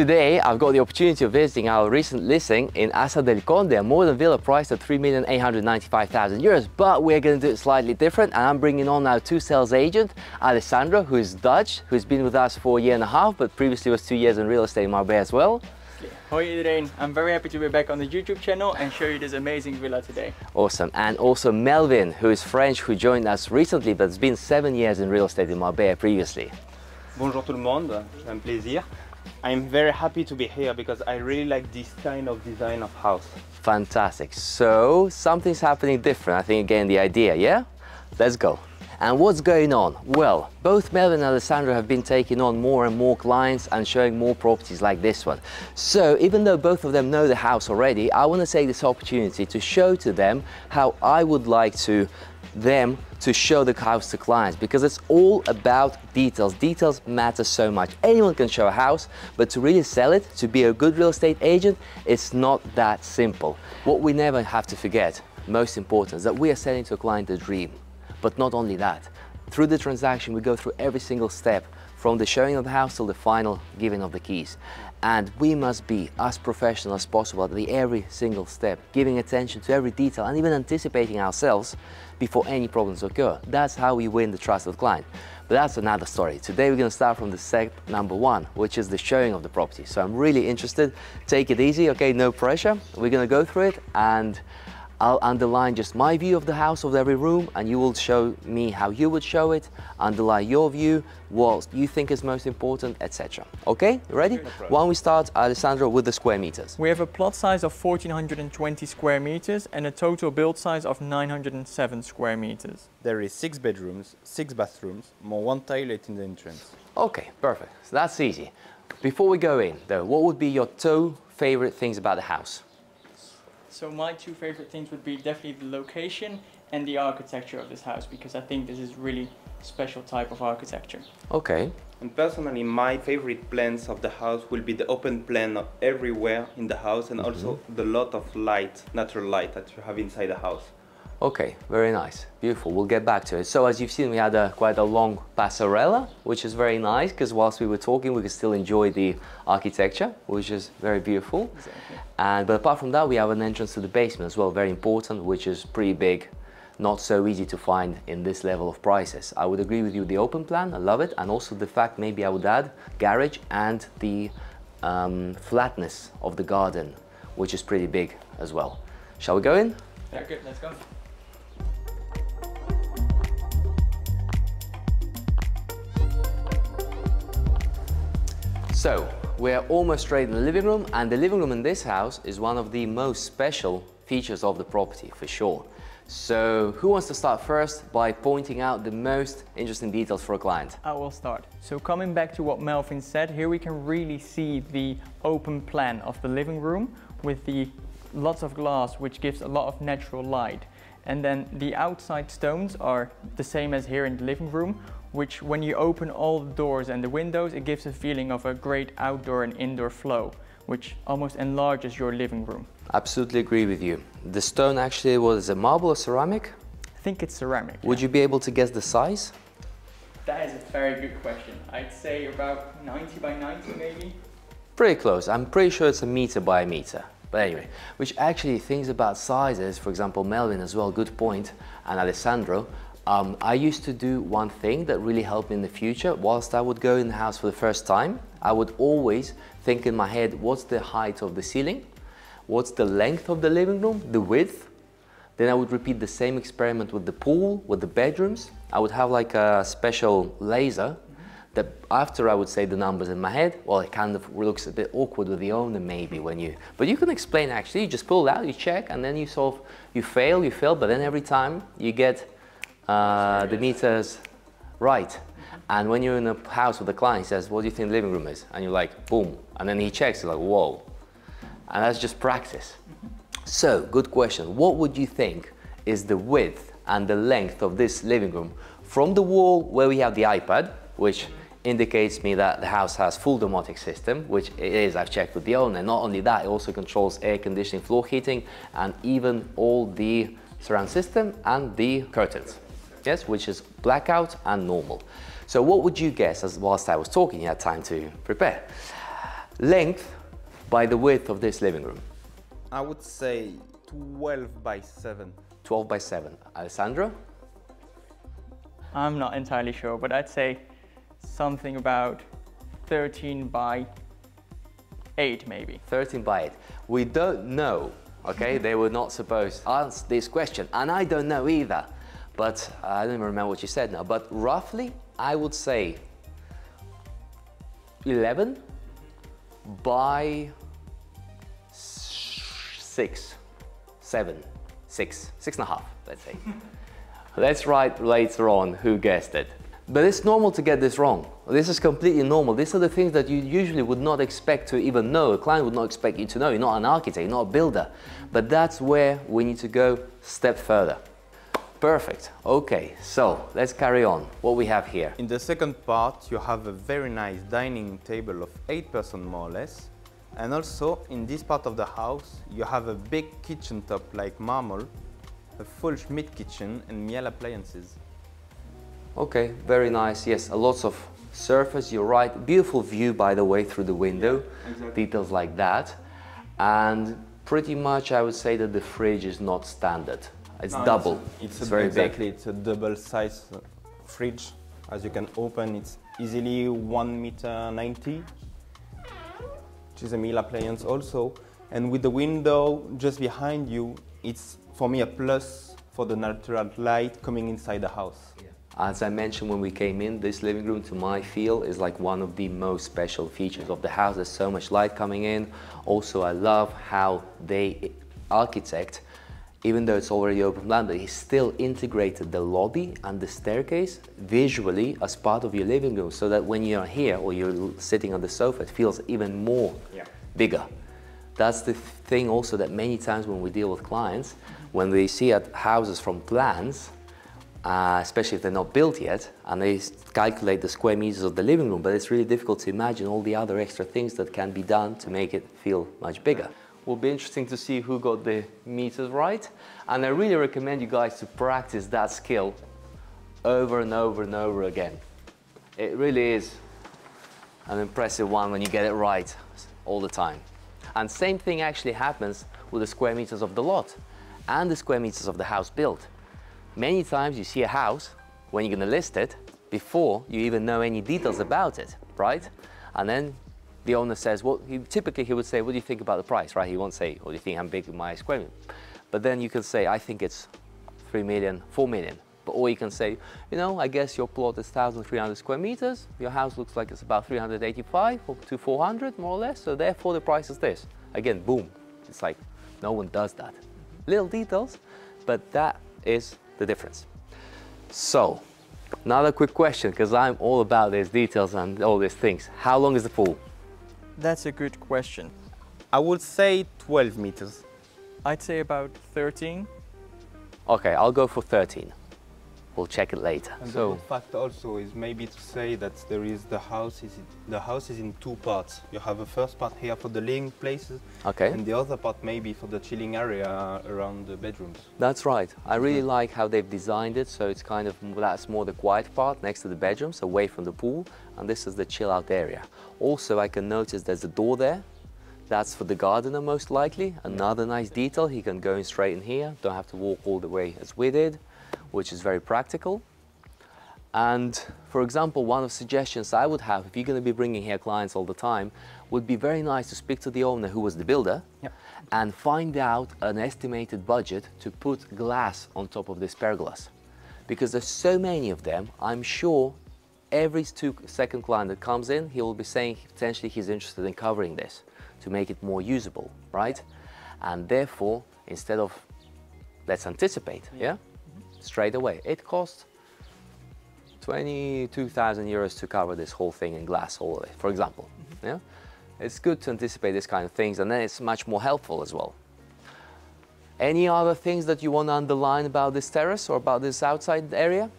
Today, I've got the opportunity of visiting our recent listing in Haza del Conde, a modern villa priced at 3,895,000 euros, but we're going to do it slightly different, and I'm bringing on now two sales agent, Alessandro, who is Dutch, who's been with us for a year and a half, but previously was two years in real estate in Marbella as well. Hoi iedereen, I'm very happy to be back on the YouTube channel and show you this amazing villa today. Awesome. And also Melvin, who is French, who joined us recently, but has been seven years in real estate in Marbella previously. Bonjour tout le monde, c'est un plaisir. I'm very happy to be here because I really like this kind of design of house. Fantastic. So something's happening different. I think again the idea, yeah? Let's go. And what's going on? Well, both Melvin and Alessandro have been taking on more and more clients and showing more properties like this one. So even though both of them know the house already, I want to take this opportunity to show to them how I would like to them to show the house to clients because it's all about details. Details matter so much. Anyone can show a house, but to really sell it, to be a good real estate agent, it's not that simple. What we never have to forget, most important, is that we are selling to a client a dream. But not only that, through the transaction, we go through every single step from the showing of the house till the final giving of the keys. And we must be as professional as possible at every single step, giving attention to every detail and even anticipating ourselves before any problems occur. That's how we win the trust of the client. But that's another story. Today we're going to start from the step number one, which is the showing of the property. So I'm really interested. Take it easy, okay? No pressure. We're going to go through it and I'll underline just my view of the house of every room and you will show me how you would show it, underline your view, what you think is most important, etc. Okay, you ready? No Why don't we start, Alessandro, with the square meters? We have a plot size of 1420 square meters and a total build size of 907 square meters. There is six bedrooms, six bathrooms, more one toilet in the entrance. Okay, perfect. So that's easy. Before we go in, though, what would be your two favorite things about the house? So my two favorite things would be definitely the location and the architecture of this house because I think this is really special type of architecture. Okay. And personally, my favorite plans of the house will be the open plan everywhere in the house and mm -hmm. also the lot of light, natural light that you have inside the house. Okay, very nice, beautiful. We'll get back to it. So as you've seen, we had a, quite a long passerella, which is very nice because whilst we were talking, we could still enjoy the architecture, which is very beautiful. Exactly. And but apart from that, we have an entrance to the basement as well, very important, which is pretty big, not so easy to find in this level of prices. I would agree with you, the open plan, I love it, and also the fact maybe I would add garage and the um, flatness of the garden, which is pretty big as well. Shall we go in? Yeah, good, let's go. So, we're almost straight in the living room and the living room in this house is one of the most special features of the property for sure. So who wants to start first by pointing out the most interesting details for a client? I will start. So coming back to what Melvin said, here we can really see the open plan of the living room with the lots of glass which gives a lot of natural light. And then the outside stones are the same as here in the living room which when you open all the doors and the windows, it gives a feeling of a great outdoor and indoor flow, which almost enlarges your living room. Absolutely agree with you. The stone actually was a marble or ceramic? I think it's ceramic. Would yeah. you be able to guess the size? That is a very good question. I'd say about 90 by 90 maybe. Pretty close. I'm pretty sure it's a meter by a meter. But anyway, which actually things about sizes, for example, Melvin as well, good point, and Alessandro, um, I used to do one thing that really helped me in the future. Whilst I would go in the house for the first time, I would always think in my head, what's the height of the ceiling? What's the length of the living room? The width? Then I would repeat the same experiment with the pool, with the bedrooms. I would have like a special laser that after I would say the numbers in my head, well, it kind of looks a bit awkward with the owner maybe when you, but you can explain actually, you just pull out, you check, and then you solve, you fail, you fail, but then every time you get uh, the meters right. And when you're in a house with a client, he says, what do you think the living room is? And you're like, boom. And then he checks, like, whoa. And that's just practice. So, good question. What would you think is the width and the length of this living room from the wall where we have the iPad, which indicates me that the house has full domotic system, which it is, I've checked with the owner. Not only that, it also controls air conditioning, floor heating, and even all the surround system and the curtains yes, which is blackout and normal. So what would you guess as whilst I was talking, you had time to prepare. Length by the width of this living room. I would say 12 by 7. 12 by 7. Alessandro? I'm not entirely sure, but I'd say something about 13 by 8 maybe. 13 by 8. We don't know, okay? Mm-hmm. they were not supposed to answer this question, and I don't know either. But I don't even remember what you said now. But roughly, I would say 11 by 6, 7, 6, 6 and a half, let's say. let's write later on who guessed it. But it's normal to get this wrong. This is completely normal. These are the things that you usually would not expect to even know. A client would not expect you to know. You're not an architect, you're not a builder. But that's where we need to go step further. Perfect. Okay, so let's carry on. What we have here. In the second part, you have a very nice dining table of 8 person more or less. And also, in this part of the house, you have a big kitchen top like marble, a full Schmidt kitchen and Miele appliances. Okay, very nice. Yes, a lots of surface, you're right. Beautiful view, by the way, through the window. Yeah, exactly. Details like that. And pretty much I would say that the fridge is not standard. It's no, double. It's, it's, it's very exactly, big. It's a double size uh, fridge. As you can open, it's easily 1 meter 90, which is a Miele appliance also. And with the window just behind you, it's for me a plus for the natural light coming inside the house. Yeah. As I mentioned when we came in, this living room to my feel is like one of the most special features of the house. There's so much light coming in. Also, I love how they architect, even though it's already open plan, but he still integrated the lobby and the staircase visually as part of your living room so that when you're here or you're sitting on the sofa, it feels even more yeah. bigger. That's the thing also that many times when we deal with clients, when they see at houses from plans, uh, especially if they're not built yet, and they calculate the square meters of the living room, but it's really difficult to imagine all the other extra things that can be done to make it feel much bigger. Will be interesting to see who got the meters right, and I really recommend you guys to practice that skill over and over and over again. It really is an impressive one when you get it right all the time. And same thing actually happens with the square meters of the lot and the square meters of the house built. Many times you see a house when you're to list it before you even know any details about it, right? And then the owner says, well, he, typically he would say, what do you think about the price, right? He won't say, what do you think how big my square meter? But then you can say, I think it's 3 million, 4 million. But, or you can say, you know, I guess your plot is 1,300 square meters. Your house looks like it's about 385 to 400, more or less. So therefore the price is this. Again, boom. It's like, no one does that. Little details, but that is the difference. So, another quick question, because I'm all about these details and all these things. How long is the pool? That's a good question. I would say 12 meters. I'd say about 13. Okay, I'll go for 13. We'll check it later. And so, the fact also is maybe to say that there is the house is the house is in two parts. You have a first part here for the living places, okay, and the other part maybe for the chilling area around the bedrooms. That's right. I really like how they've designed it. So it's kind of that's more the quiet part next to the bedrooms, away from the pool, and this is the chill out area. Also, I can notice there's a door there. That's for the gardener most likely. Another nice detail. He can go in straight in here. Don't have to walk all the way as we did which is very practical. And for example, one of the suggestions I would have, if you're going to be bringing here clients all the time, would be very nice to speak to the owner who was the builder yep. and find out an estimated budget to put glass on top of this pergolas. Because there's so many of them, I'm sure every two second client that comes in, he will be saying potentially he's interested in covering this to make it more usable, right? And therefore, instead of let's anticipate, yeah? yeah? straight away. It costs 22,000 euros to cover this whole thing in glass, all of it, for example. Mm -hmm. Yeah? It's good to anticipate this kind of things and then it's much more helpful as well. Any other things that you want to underline about this terrace or about this outside area?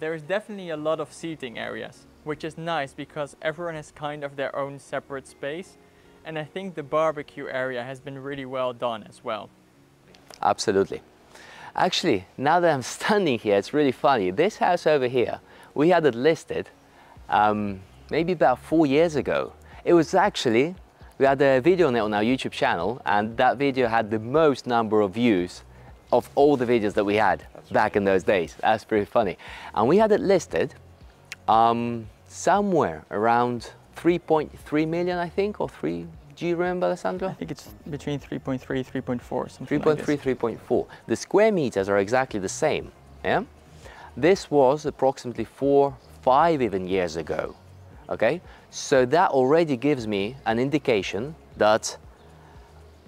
There is definitely a lot of seating areas, which is nice because everyone has kind of their own separate space. And I think the barbecue area has been really well done as well. Absolutely. Actually, now that I'm standing here, it's really funny. This house over here, we had it listed um, maybe about four years ago. It was actually, we had a video on it on our YouTube channel and that video had the most number of views of all the videos that we had That's back right. in those days. That's pretty funny. And we had it listed um, somewhere around 3.3 million, I think, or 3, do you remember, Alessandro? I think it's between 3.3, 3.4, something 3.3, like 3.4. The square meters are exactly the same, yeah? This was approximately four, five even years ago, okay? So that already gives me an indication that,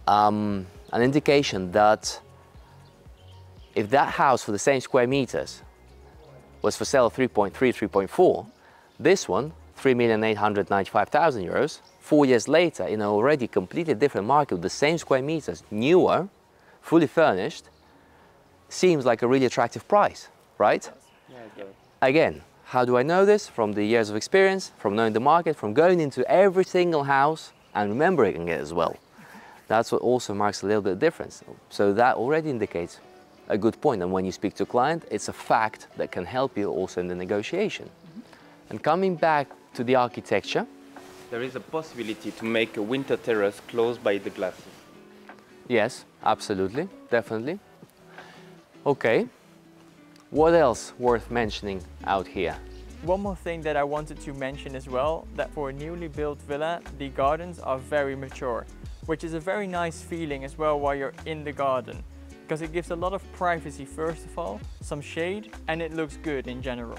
um, an indication that if that house for the same square meters was for sale 3.3, 3.4, this one, 3,895,000 euros, four years later in an already completely different market with the same square meters, newer, fully furnished, seems like a really attractive price, right? Again, how do I know this? From the years of experience, from knowing the market, from going into every single house and remembering it as well. That's what also marks a little bit of difference. So that already indicates a good point. And when you speak to a client, it's a fact that can help you also in the negotiation. Mm -hmm. And coming back to the architecture, there is a possibility to make a winter terrace close by the glasses. Yes, absolutely, definitely. Okay, what else worth mentioning out here? One more thing that I wanted to mention as well, that for a newly built villa, the gardens are very mature, which is a very nice feeling as well while you're in the garden, because it gives a lot of privacy first of all, some shade, and it looks good in general.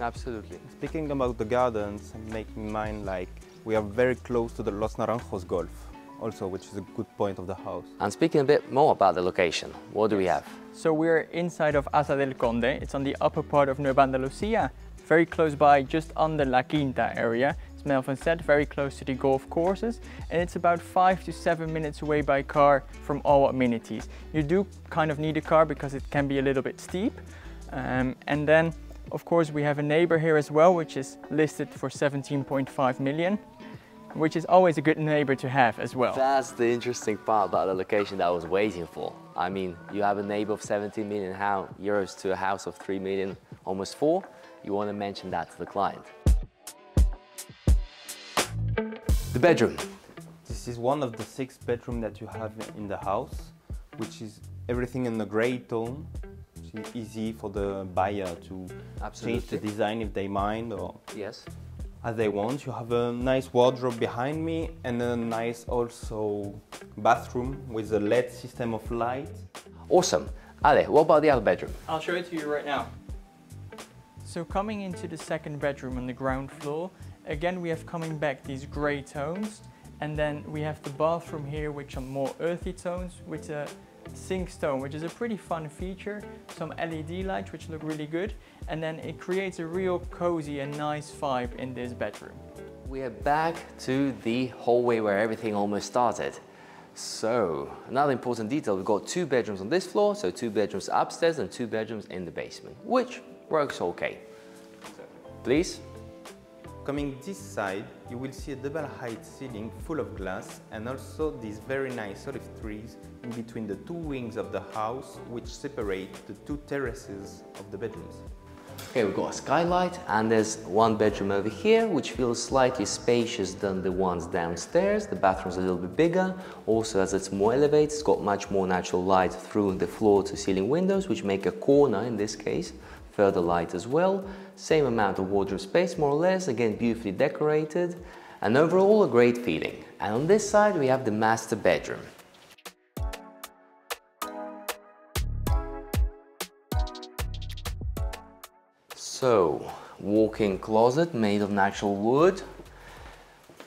Absolutely. Speaking about the gardens, making mine like we are very close to the Los Naranjos Golf also, which is a good point of the house. And speaking a bit more about the location, what do we have? So we're inside of Haza del Conde. It's on the upper part of Nueva Andalucía, very close by, just under La Quinta area. Said, very close to the golf courses. And it's about five to seven minutes away by car from all amenities. You do kind of need a car because it can be a little bit steep. Um, and then of course, we have a neighbor here as well, which is listed for 17.5 million, which is always a good neighbor to have as well. That's the interesting part about the location that I was waiting for. I mean, you have a neighbor of 17 million euros to a house of 3 million, almost 4. You want to mention that to the client. The bedroom. This is one of the six bedrooms that you have in the house, which is everything in the gray tone It's easy for the buyer to Absolutely. change the design if they mind or yes as they want. You have a nice wardrobe behind me and a nice also bathroom with a LED system of light. Awesome. Ale, what about the other bedroom? I'll show it to you right now. So coming into the second bedroom on the ground floor, again we have coming back these grey tones and then we have the bathroom here which are more earthy tones with a sink stone, which is a pretty fun feature, some LED lights which look really good, and then it creates a real cozy and nice vibe in this bedroom. We are back to the hallway where everything almost started. So, another important detail, we've got two bedrooms on this floor, so two bedrooms upstairs and two bedrooms in the basement, which works okay. Please? Coming this side, you will see a double height ceiling full of glass and also these very nice olive trees in between the two wings of the house which separate the two terraces of the bedrooms. Okay, we've got a skylight and there's one bedroom over here which feels slightly spacious than the ones downstairs. The bathroom's a little bit bigger. Also, as it's more elevated, it's got much more natural light through the floor to ceiling windows which make a corner in this case further light as well. Same amount of wardrobe space more or less, again beautifully decorated and overall a great feeling. And on this side we have the master bedroom. So, walk-in closet made of natural wood,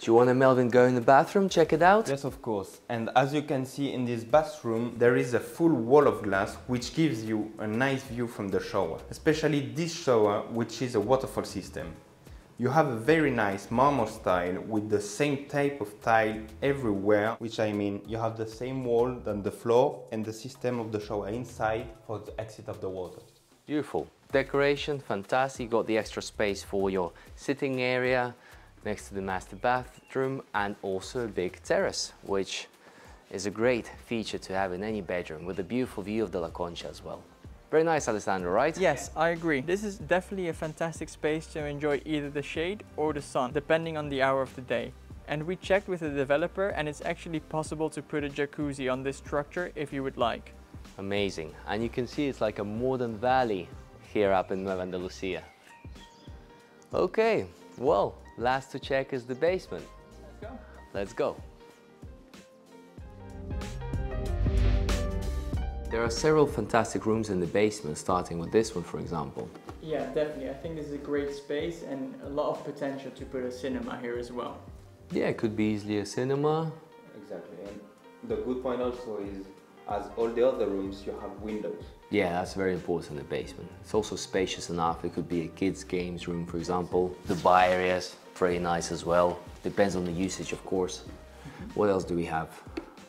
do you want to, Melvin, go in the bathroom, check it out? Yes, of course. And as you can see in this bathroom, there is a full wall of glass which gives you a nice view from the shower, especially this shower, which is a waterfall system. You have a very nice marble style with the same type of tile everywhere, which I mean, you have the same wall than the floor and the system of the shower inside for the exit of the water. Beautiful. Decoration, fantastic. Got the extra space for your sitting area, next to the master bathroom and also a big terrace, which is a great feature to have in any bedroom with a beautiful view of the La Concha as well. Very nice, Alessandro, right? Yes, I agree. This is definitely a fantastic space to enjoy either the shade or the sun, depending on the hour of the day. And we checked with the developer and it's actually possible to put a jacuzzi on this structure if you would like. Amazing. And you can see it's like a modern valley here up in Nueva Andalucía. Okay, well, last to check is the basement. Let's go. Let's go. There are several fantastic rooms in the basement, starting with this one, for example. Yeah, definitely. I think this is a great space and a lot of potential to put a cinema here as well. Yeah, it could be easily a cinema. Exactly. And the good point also is, as all the other rooms, you have windows. Yeah, that's very important in the basement. It's also spacious enough. It could be a kids' games room, for example. The bar areas, pretty nice as well. Depends on the usage, of course. What else do we have?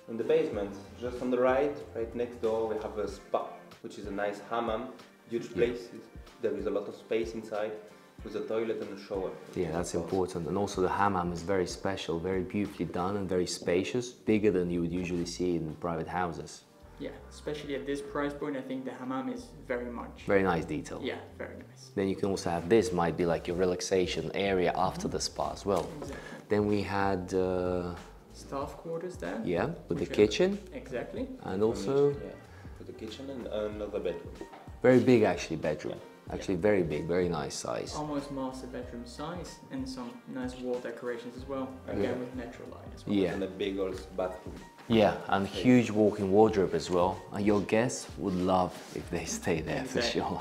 In the basement, just on the right, right next door, we have a spa, which is a nice hammam, huge place. There is a lot of space inside with a toilet and a shower. Yeah, that's important. And also the hammam is very special, very beautifully done and very spacious, bigger than you would usually see in private houses. Yeah, especially at this price point, I think the hammam is very much. Very nice detail. Yeah, very nice. Then you can also have this, might be like your relaxation area after the spa as well. Exactly. Then we had, uh, Staff quarters there. yeah, with the kitchen Exactly. and also Yeah, with the kitchen and another bedroom. very big actually bedroom. Actually very big, very nice size. Almost master bedroom size and some nice wall decorations as well. Again with natural light as well. Yeah, And a big old bathroom. Yeah, and huge walk-in wardrobe as well. And your guests would love if they stay there for sure.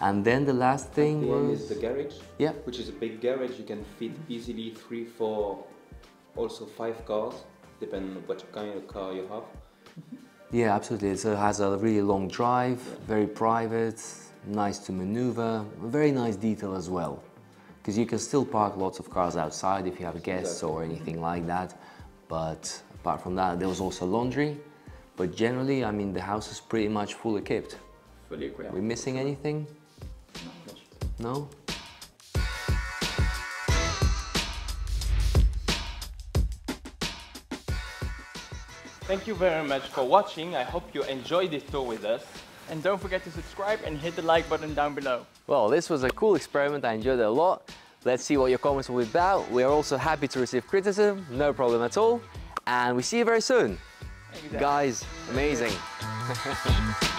And then the last thing The was, is the garage, yeah, which is a big garage. You can fit easily three, four, also five cars, depending on what kind of car you have. Mm-hmm. Yeah, absolutely. So it has a really long drive, very private, nice to maneuver, very nice detail as well. Because you can still park lots of cars outside if you have guests or anything like that. But apart from that, there was also laundry. But generally, I mean, the house is pretty much full equipped. Fully equipped. Are we missing anything? No? Thank you very much for watching. I hope you enjoyed this tour with us. And don't forget to subscribe and hit the like button down below. Well, this was a cool experiment. I enjoyed it a lot. Let's see what your comments will be about. We are also happy to receive criticism, no problem at all. And we see you very soon. Exactly. Guys, amazing.